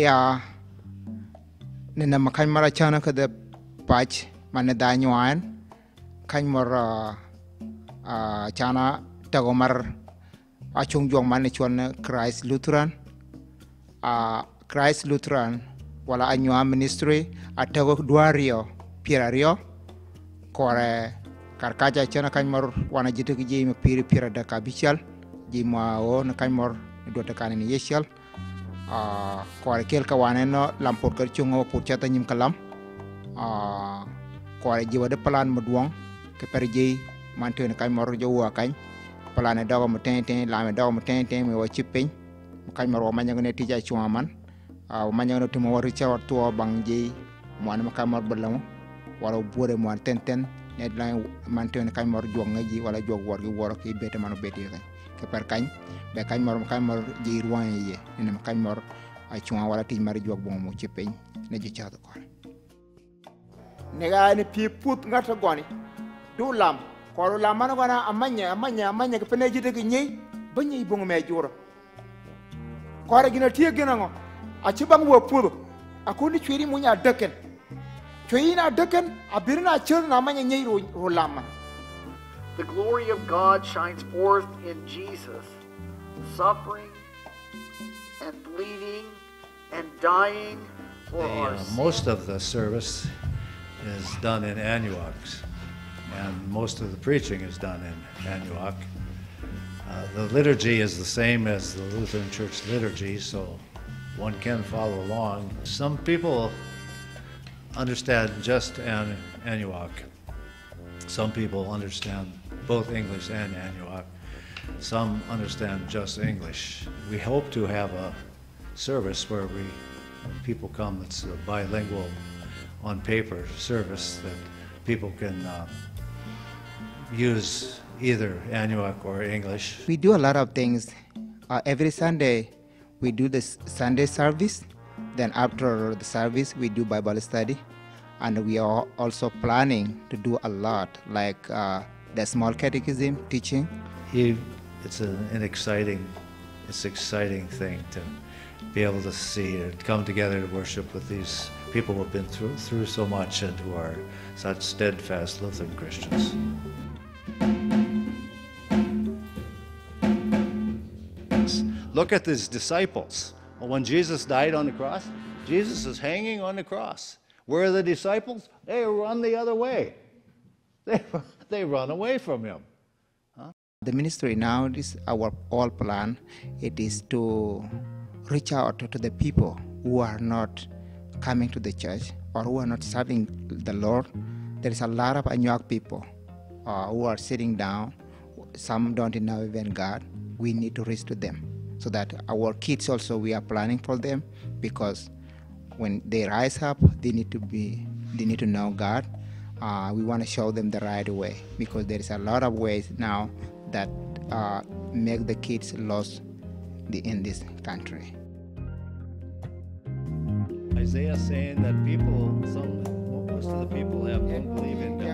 ya. Nina makany mara chana ka de pach mane da nyuan kany mor uh, uh, chana tago mar achung juang mane chuan Christ Lutheran. Uh, Christ Lutheran wala anyua ministry atago duario pirario kore karkaja chana mor wana jitu ki jimi piri pira da kabichal jima o na kany mor do ta kanin yeshal Ah, a kwar kel ka wanen no lampor ker chungo pur chata nyim kalam ah, a kwar jiwa de plan mudwong ke perji mantu ne kan mor jowa kan plan ne dogo mutente la me dogo ah, mutente me wo chipin kan mor wo manyang ti tija chuma man a wo manyang no timo wori chawa tuo bangji mo an waro mo neɗɗo e man tewne kañumoro jogga e ji walla jog worgue woro ke beete mano beete kañ. Ke par kañ ɓe kañumoro kañumoro jeeyi royen ye nenema kañumoro a cuwa walla tij mara jog bon mo ceppeñ ne jeccata kono negani pi put ngata goni dow lam. Kono lam mana gona a maña a maña pene jide ko ñeyi ba ñeyi bongo me juuro. Koore gina tiye ginago a ciɓang wo puɗo a koni muña dëkken. Na deken abirna chil na amanya nyei ro, ro lam man The glory of God shines forth in Jesus, suffering and bleeding and dying for The, our uh, sins. most of the service is done in Anuaks, and most of the preaching is done in Anuak. Uh, the liturgy is the same as the Lutheran Church liturgy, so one can follow along. Some people understand just An- Anuak. Some people understand both English and Anuak. Some understand just English. We hope to have a service where we people come It's a bilingual on paper service that people can uh, use either Anuak or English. we do a lot of things uh, every sunday we do the sunday service then after the service we do bible study and we are also planning to do a lot like uh, the small catechism teaching He, it's a, an exciting, it's exciting thing to be able to see and come together to worship with these people who have been through through so much and who are such steadfast Lutheran Christians. Look at these disciples. When Jesus died on the cross, Jesus is hanging on the cross. Where are the disciples? They run the other way. They, they run away from him. the ministry now is our all plan it is to reach out to the people who are not coming to the church or who are not serving the lord there is a lot of Anuak people uh, who are sitting down some don't know even god we need to reach to them so that our kids also we are planning for them because when they rise up they need to be they need to know god uh, we want to show them the right way because there is a lot of ways now that uh, make the kids lost the, in this country. Isaiah saying that people, some, most of the people have don't believe in God.